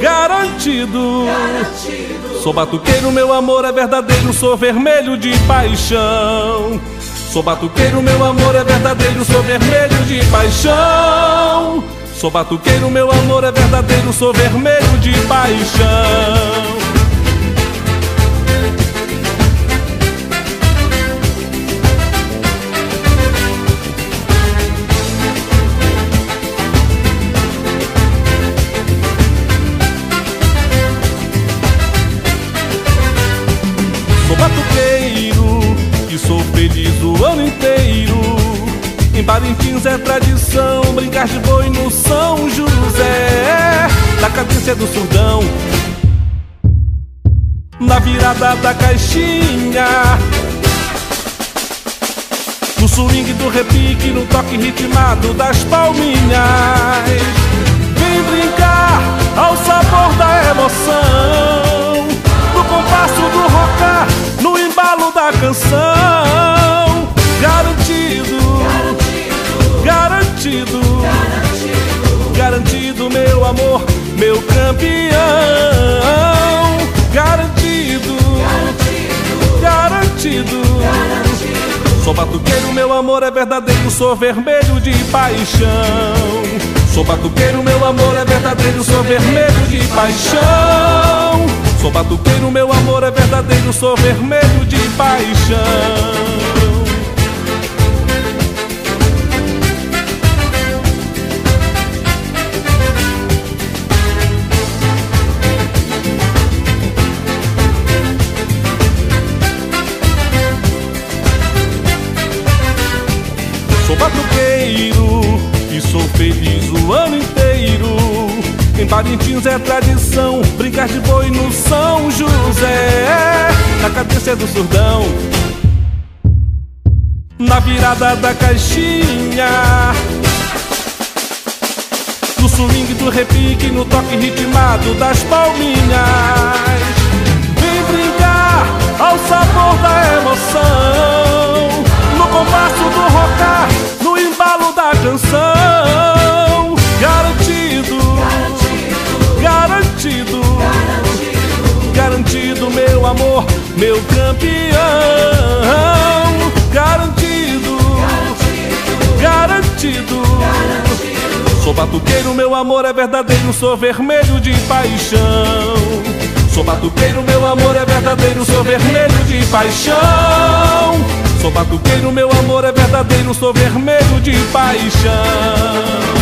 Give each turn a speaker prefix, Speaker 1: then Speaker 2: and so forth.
Speaker 1: Garantido. Garantido. Sou batuqueiro, meu amor é verdadeiro, sou vermelho de paixão. Sou batuqueiro, meu amor é verdadeiro, sou vermelho de paixão. Sou batuqueiro, meu amor é verdadeiro, sou vermelho de paixão. Feliz o ano inteiro. Em Parintins é tradição brincar de boi no São José. Da cadência do surdão, na virada da caixinha. No swing do repique, no toque ritmado das palminhas. Vem brincar ao sabor da emoção. No compasso do rocar, no embalo da canção. Garantido meu amor, meu campeão. Garantido, garantido, garantido. Sou batuqueiro, meu amor é verdadeiro, sou vermelho de paixão. Sou batuqueiro, meu amor é verdadeiro, sou vermelho de paixão. Sou batuqueiro, meu amor é verdadeiro, sou vermelho de paixão. Feliz o ano inteiro. Em Parintins é tradição brincar de boi no São José. Na cadência do surdão, na virada da caixinha. No swing do repique, no toque ritmado das palminhas. Meu amor, meu campeão. Garantido, garantido, garantido. Sou batuqueiro, meu amor é verdadeiro, sou vermelho de paixão. Sou batuqueiro, meu amor é verdadeiro, sou vermelho de paixão. Sou batuqueiro, meu amor é verdadeiro, sou vermelho de paixão.